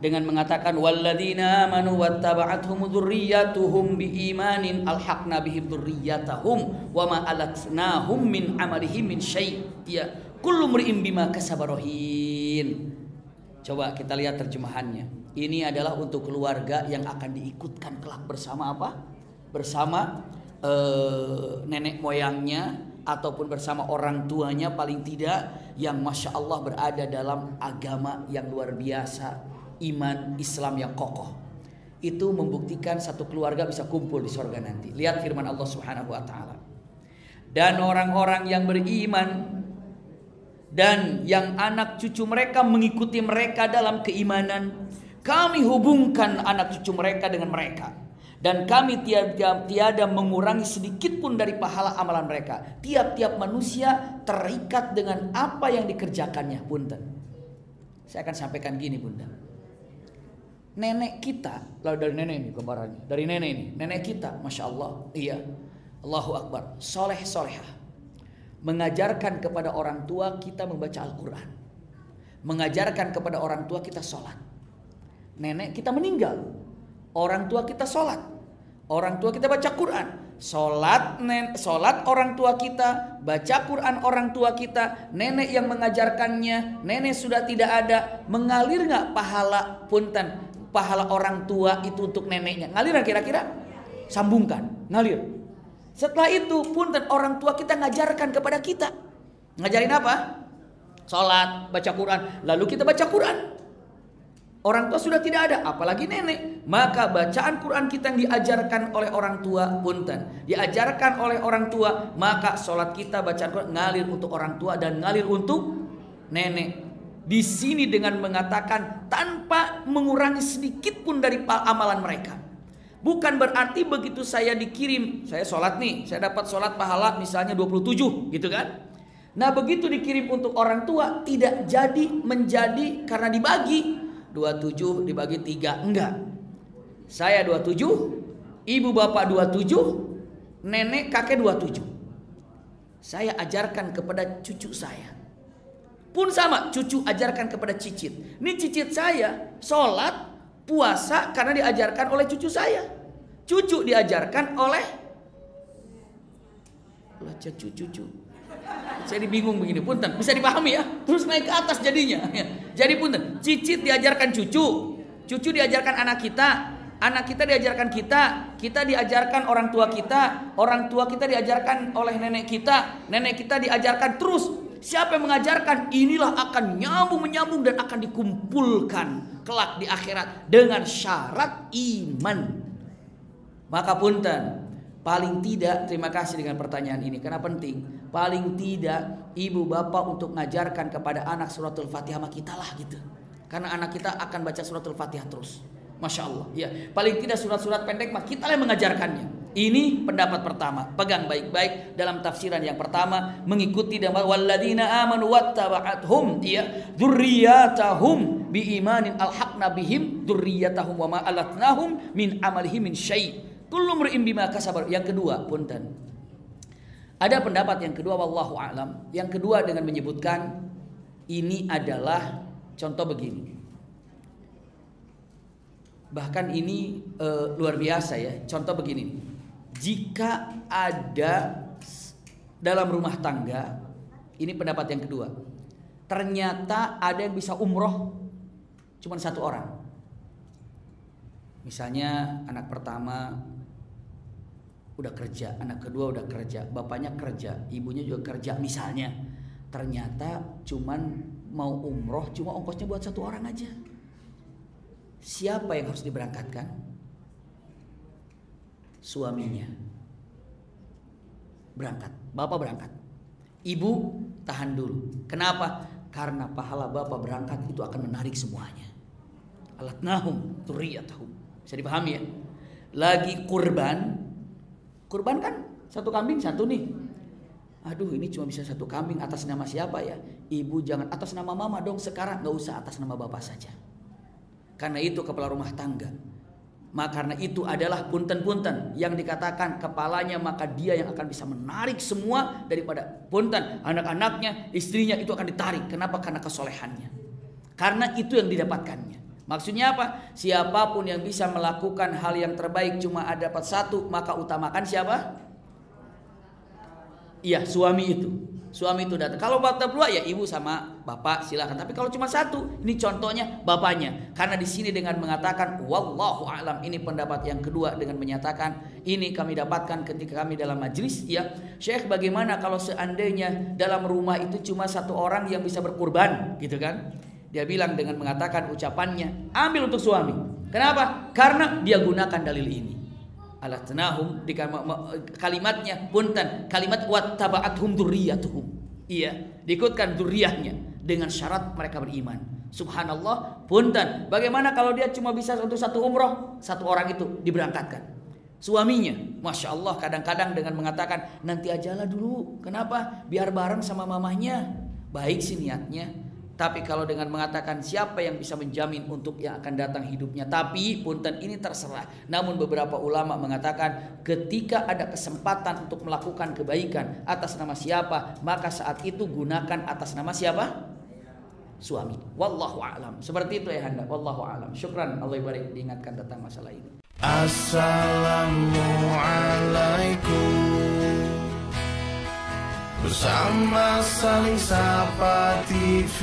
dengan mengatakan walladzina amanu wattaba'athum dzurriyyatuhum biimanin alhaqna bihim dzurriyyatahum wa ma alatnahum min amalihim min syai' ya kullu mri'in bima kasabarohin coba kita lihat terjemahannya. Ini adalah untuk keluarga yang akan diikutkan kelak bersama apa? Bersama uh, nenek moyangnya ataupun bersama orang tuanya paling tidak yang masya Allah berada dalam agama yang luar biasa iman Islam yang kokoh itu membuktikan satu keluarga bisa kumpul di surga nanti lihat firman Allah Subhanahu wa taala dan orang-orang yang beriman dan yang anak cucu mereka mengikuti mereka dalam keimanan kami hubungkan anak cucu mereka dengan mereka dan kami tiada, tiada mengurangi sedikit pun dari pahala amalan mereka. Tiap-tiap manusia terikat dengan apa yang dikerjakannya, punten. Saya akan sampaikan gini, Bunda. Nenek kita, lalu dari nenek ini gambarannya, dari nenek ini, nenek kita, masya Allah, iya, Allahu Akbar, soleh solehah, mengajarkan kepada orang tua kita membaca Al-Quran, mengajarkan kepada orang tua kita sholat. Nenek kita meninggal, orang tua kita sholat, orang tua kita baca Quran, sholat nen, sholat orang tua kita, baca Quran orang tua kita, nenek yang mengajarkannya, nenek sudah tidak ada, mengalir nggak pahala punten, pahala orang tua itu untuk neneknya, ngalir kira-kira? Sambungkan, ngalir. Setelah itu punten orang tua kita ngajarkan kepada kita, ngajarin apa? Sholat, baca Quran, lalu kita baca Quran. Orang tua sudah tidak ada, apalagi nenek. Maka bacaan Quran kita yang diajarkan oleh orang tua punten. Diajarkan oleh orang tua, maka sholat kita bacaan Quran ngalir untuk orang tua dan ngalir untuk nenek. Di sini dengan mengatakan tanpa mengurangi sedikit pun dari amalan mereka. Bukan berarti begitu saya dikirim, saya sholat nih, saya dapat sholat pahala misalnya 27 gitu kan. Nah begitu dikirim untuk orang tua tidak jadi menjadi karena dibagi 27 dibagi 3 enggak. Saya 27, ibu bapak 27, nenek kakek 27. Saya ajarkan kepada cucu saya. Pun sama, cucu ajarkan kepada cicit. Ini cicit saya sholat, puasa karena diajarkan oleh cucu saya. Cucu diajarkan oleh cucu-cucu. Saya bingung begini, punten. Bisa dipahami ya? Terus naik ke atas jadinya. Ya. Jadi punten, cicit diajarkan cucu, cucu diajarkan anak kita, anak kita diajarkan kita, kita diajarkan orang tua kita, orang tua kita diajarkan oleh nenek kita, nenek kita diajarkan terus. Siapa yang mengajarkan inilah akan nyambung menyambung dan akan dikumpulkan kelak di akhirat dengan syarat iman. Maka punten, paling tidak terima kasih dengan pertanyaan ini. Karena penting paling tidak ibu bapak untuk mengajarkan kepada anak suratul fatihah sama kita lah gitu. Karena anak kita akan baca suratul fatihah terus. Masya Allah ya paling tidak surat-surat pendek mah kita yang mengajarkannya ini pendapat pertama pegang baik-baik dalam tafsiran yang pertama mengikuti dan waladina amanu wattaba'athum ya dzurriyyatahum biimanin alhaqna bihim dzurriyyatahum wa ma alatnahum min amalihim min syai' kullu mri'in bima kasabar yang kedua punten ada pendapat yang kedua wallahu alam. Yang kedua dengan menyebutkan ini adalah contoh begini. Bahkan ini e, luar biasa ya. Contoh begini. Jika ada dalam rumah tangga, ini pendapat yang kedua. Ternyata ada yang bisa umroh cuma satu orang. Misalnya anak pertama udah kerja, anak kedua udah kerja, bapaknya kerja, ibunya juga kerja misalnya. Ternyata cuman mau umroh cuma ongkosnya buat satu orang aja. Siapa yang harus diberangkatkan? Suaminya. Berangkat, bapak berangkat. Ibu tahan dulu. Kenapa? Karena pahala bapak berangkat itu akan menarik semuanya. Alat nahum turiyatahum. Bisa dipahami ya? Lagi kurban, Kurban kan satu kambing satu nih. Aduh ini cuma bisa satu kambing atas nama siapa ya? Ibu jangan atas nama mama dong sekarang nggak usah atas nama bapak saja. Karena itu kepala rumah tangga. Maka karena itu adalah punten-punten yang dikatakan kepalanya maka dia yang akan bisa menarik semua daripada punten anak-anaknya istrinya itu akan ditarik. Kenapa? Karena kesolehannya. Karena itu yang didapatkannya. Maksudnya apa? Siapa pun yang bisa melakukan hal yang terbaik cuma ada dapat satu, maka utamakan siapa? Iya, suami itu. Suami itu datang. Kalau bapak dua ya ibu sama bapak silakan. Tapi kalau cuma satu, ini contohnya bapaknya. Karena di sini dengan mengatakan wallahu alam ini pendapat yang kedua dengan menyatakan ini kami dapatkan ketika kami dalam majlis ya. Syekh bagaimana kalau seandainya dalam rumah itu cuma satu orang yang bisa berkurban gitu kan? Dia bilang dengan mengatakan ucapannya ambil untuk suami. Kenapa? Karena dia gunakan dalil ini alatnahum di kalimatnya punten kalimat wattaba'athum dzurriyyatuhum iya diikutkan dzurriyyahnya dengan syarat mereka beriman subhanallah punten bagaimana kalau dia cuma bisa untuk satu umroh satu orang itu diberangkatkan suaminya masya Allah kadang-kadang dengan mengatakan nanti ajalah dulu kenapa biar bareng sama mamahnya baik sih niatnya tapi kalau dengan mengatakan siapa yang bisa menjamin untuk yang akan datang hidupnya. Tapi punten ini terserah. Namun beberapa ulama mengatakan ketika ada kesempatan untuk melakukan kebaikan atas nama siapa. Maka saat itu gunakan atas nama siapa? Suami. Wallahu a'lam. Seperti itu ya Anda. Wallahu a'lam. Syukran Allah barik diingatkan tentang masalah ini. Assalamualaikum Bersama saling sapa TV